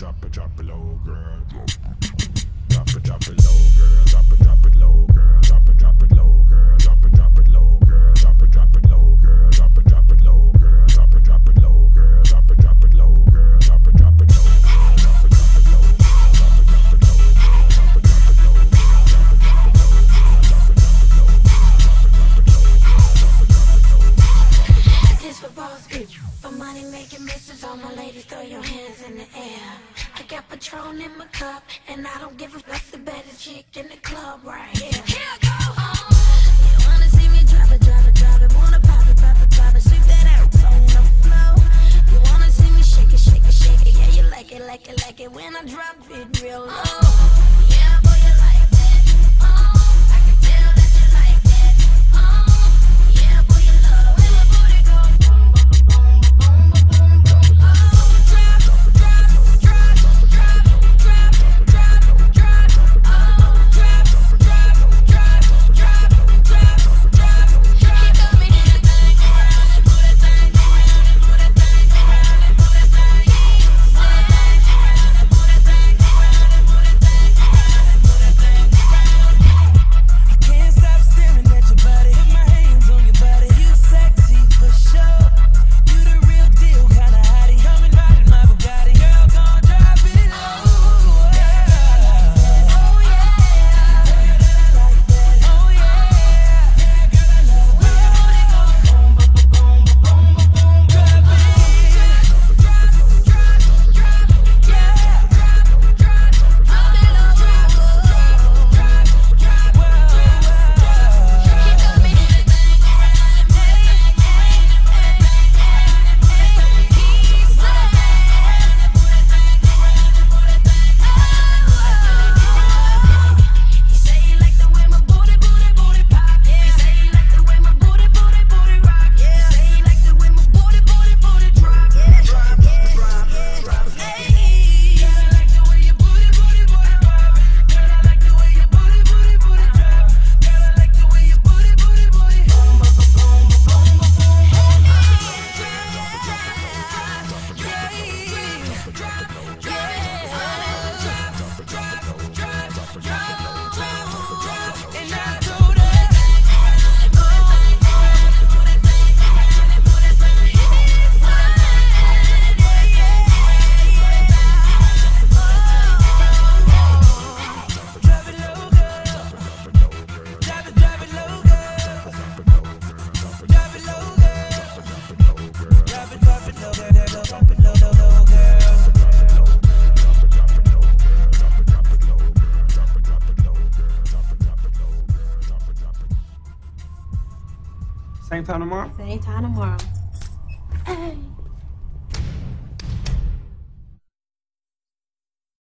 drop it, drop it low, girl. Drop it, drop it low, girl. Drop it, drop it low, girl. Drop it, drop it low, girl. Drop it, drop it low, girl. Drop it, drop it low, girl. Drop it, drop it low, girl. Drop it, drop it low, girl. Drop it, drop it low, girl. Drop it, drop it low, girl. Drop it, drop it low, girl. Drop it, drop it low, girl. Drop it, drop it low, girl. Drop it, drop it low, girl. Drop it, drop it low, girl. Drop it, drop it low, girl. Drop it, drop it low, girl. This for boss bitch. Money making misses, all my ladies throw your hands in the air. I got Patron in my cup, and I don't give a fuck the baddest chick in the club right here. Here. You wanna see me drop it, drop it, drop it. Wanna pop it, pop it, pop it. That ass. You wanna see me shake it, shake it, shake it. Yeah, you like it, like it, like it when I drop it real low. Same time tomorrow? Same time tomorrow.